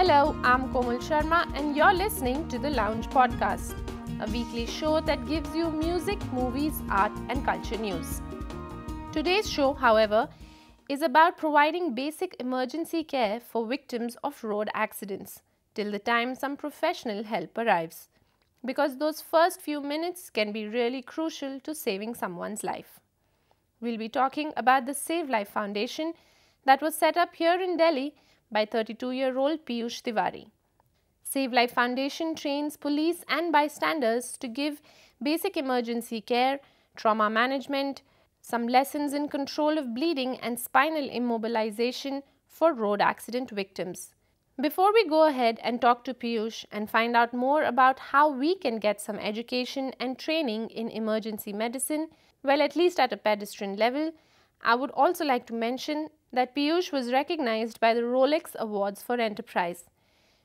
Hello, I'm Komal Sharma, and you're listening to the Lounge Podcast, a weekly show that gives you music, movies, art, and culture news. Today's show, however, is about providing basic emergency care for victims of road accidents till the time some professional help arrives. Because those first few minutes can be really crucial to saving someone's life. We'll be talking about the Save Life Foundation that was set up here in Delhi by 32 year old Piyush Tiwari. Save Life Foundation trains police and bystanders to give basic emergency care, trauma management, some lessons in control of bleeding and spinal immobilization for road accident victims. Before we go ahead and talk to Piyush and find out more about how we can get some education and training in emergency medicine, well, at least at a pedestrian level, I would also like to mention that Piyush was recognized by the Rolex Awards for Enterprise,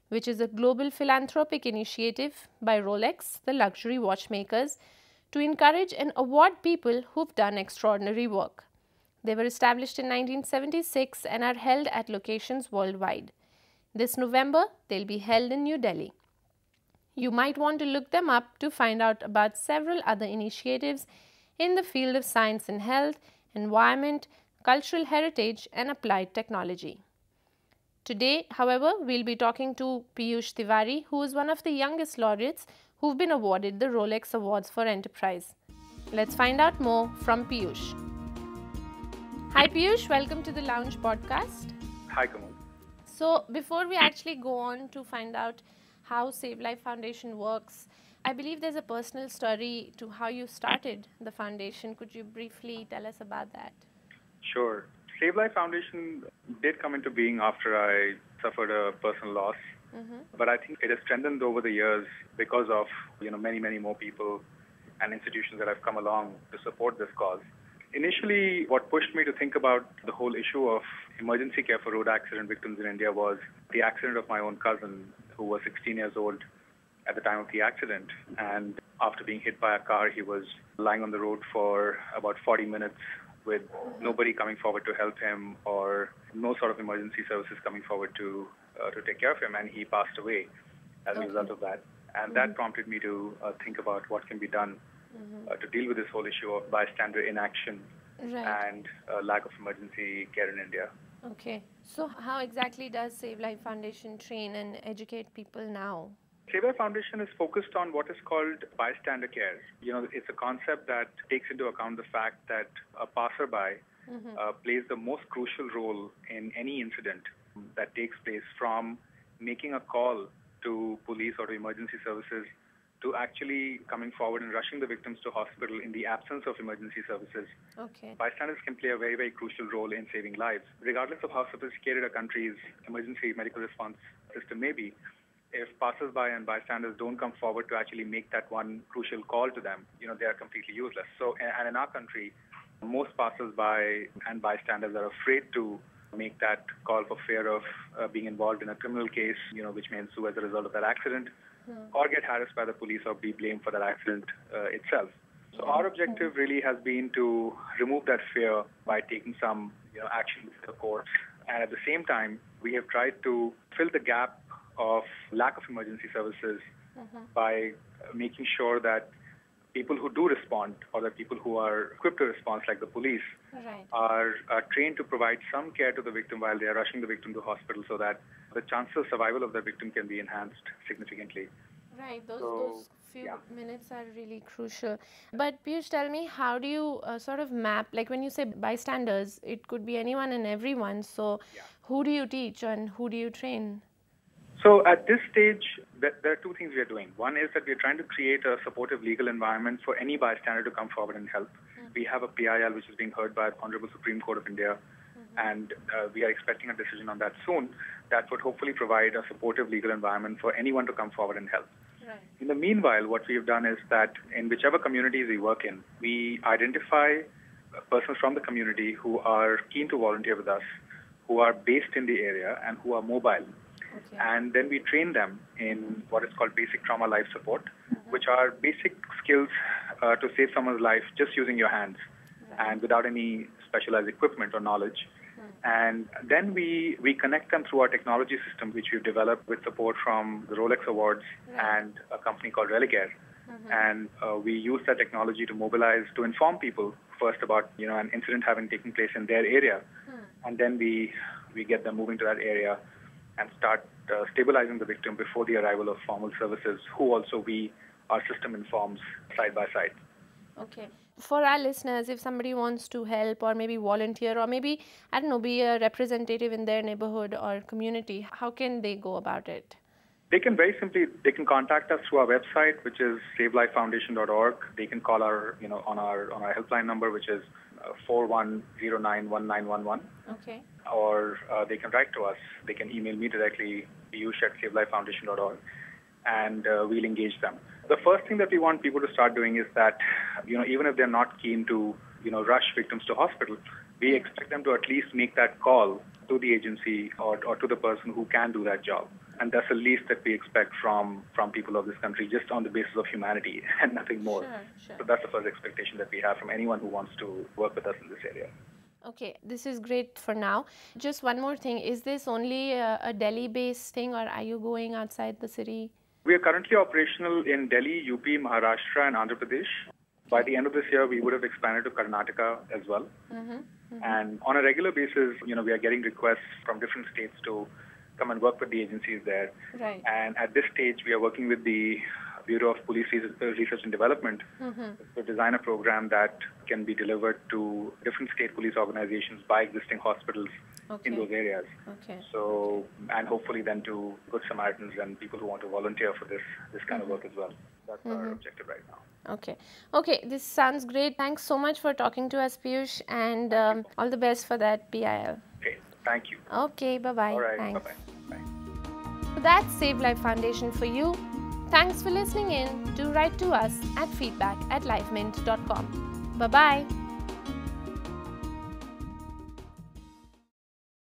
which is a global philanthropic initiative by Rolex, the luxury watchmakers, to encourage and award people who've done extraordinary work. They were established in 1976 and are held at locations worldwide. This November, they'll be held in New Delhi. You might want to look them up to find out about several other initiatives in the field of science and health, environment, cultural heritage, and applied technology. Today, however, we'll be talking to Piyush Tiwari, who is one of the youngest laureates who've been awarded the Rolex Awards for Enterprise. Let's find out more from Piyush. Hi, Piyush, welcome to the Lounge podcast. Hi, Kamal. So, before we actually go on to find out how Save Life Foundation works, I believe there's a personal story to how you started the foundation. Could you briefly tell us about that? Sure. Save Life Foundation did come into being after I suffered a personal loss, mm-hmm. but I think it has strengthened over the years because of you know many many more people and institutions that have come along to support this cause. Initially, what pushed me to think about the whole issue of emergency care for road accident victims in India was the accident of my own cousin, who was 16 years old at the time of the accident. And after being hit by a car, he was lying on the road for about 40 minutes with nobody coming forward to help him or no sort of emergency services coming forward to uh, to take care of him, and he passed away as okay. a result of that. And mm-hmm. that prompted me to uh, think about what can be done mm-hmm. uh, to deal with this whole issue of bystander inaction right. and uh, lack of emergency care in India. Okay. So, how exactly does Save Life Foundation train and educate people now? Save Life Foundation is focused on what is called bystander care. You know, it's a concept that takes into account the fact that a passerby mm-hmm. uh, plays the most crucial role in any incident that takes place from making a call to police or to emergency services to actually coming forward and rushing the victims to hospital in the absence of emergency services. Okay. Bystanders can play a very, very crucial role in saving lives. Regardless of how sophisticated a country's emergency medical response system may be, if passersby and bystanders don't come forward to actually make that one crucial call to them, you know, they are completely useless. So, and in our country, most passersby and bystanders are afraid to make that call for fear of uh, being involved in a criminal case, you know, which may ensue as a result of that accident, hmm. or get harassed by the police or be blamed for that accident uh, itself. So our objective really has been to remove that fear by taking some, you know, action with the courts, and at the same time, we have tried to fill the gap of lack of emergency services mm-hmm. by making sure that people who do respond or the people who are equipped to respond, like the police, right. are, are trained to provide some care to the victim while they are rushing the victim to hospital so that the chances of survival of the victim can be enhanced significantly. Right, those, so, those few yeah. minutes are really crucial. But Piyush, tell me, how do you uh, sort of map, like when you say bystanders, it could be anyone and everyone. So, yeah. who do you teach and who do you train? So at this stage, there are two things we are doing. One is that we are trying to create a supportive legal environment for any bystander to come forward and help. Mm-hmm. We have a PIL which is being heard by the Honorable Supreme Court of India, mm-hmm. and uh, we are expecting a decision on that soon that would hopefully provide a supportive legal environment for anyone to come forward and help. Right. In the meanwhile, what we have done is that in whichever communities we work in, we identify persons from the community who are keen to volunteer with us, who are based in the area, and who are mobile. Okay. And then we train them in what is called basic trauma life support, mm-hmm. which are basic skills uh, to save someone's life just using your hands right. and without any specialized equipment or knowledge. Mm-hmm. And then we, we connect them through our technology system, which we've developed with support from the Rolex Awards and a company called Religare. Mm-hmm. And uh, we use that technology to mobilize, to inform people first about, you know, an incident having taken place in their area. Hmm. And then we, we get them moving to that area and start uh, stabilizing the victim before the arrival of formal services, who also we, our system informs side by side. Okay. For our listeners, if somebody wants to help or maybe volunteer or maybe, I don't know, be a representative in their neighborhood or community, how can they go about it? They can very simply, they can contact us through our website, which is savelifefoundation.org. They can call our, you know, on our, on our helpline number, which is uh, 41091911. Okay. Or uh, they can write to us. They can email me directly, piyush at savelifefoundation.org, and uh, we'll engage them. The first thing that we want people to start doing is that, you know, even if they're not keen to, you know, rush victims to hospital, we expect them to at least make that call to the agency or, or to the person who can do that job. And that's the least that we expect from, from people of this country, just on the basis of humanity and nothing more. Sure, sure. So that's the first expectation that we have from anyone who wants to work with us in this area. Okay, this is great for now. Just one more thing is this only a, a Delhi based thing, or are you going outside the city? We are currently operational in Delhi, UP, Maharashtra, and Andhra Pradesh. By the end of this year, we would have expanded to Karnataka as well. Mm-hmm, mm-hmm. And on a regular basis, you know, we are getting requests from different states to come and work with the agencies there. Right. And at this stage, we are working with the Bureau of Police Research and Development mm-hmm. to design a program that can be delivered to different state police organizations by existing hospitals okay. in those areas. Okay. So, and hopefully then to Good Samaritans and people who want to volunteer for this this kind mm-hmm. of work as well. That's mm-hmm. our objective right now. Okay. Okay. This sounds great. Thanks so much for talking to us, Piyush, and um, all the best for that PIL. Okay. Thank you. Okay. Bye bye. All right. Bye bye. So that's Save Life Foundation for you. Thanks for listening in. Do write to us at feedback at livemint.com. Bye bye.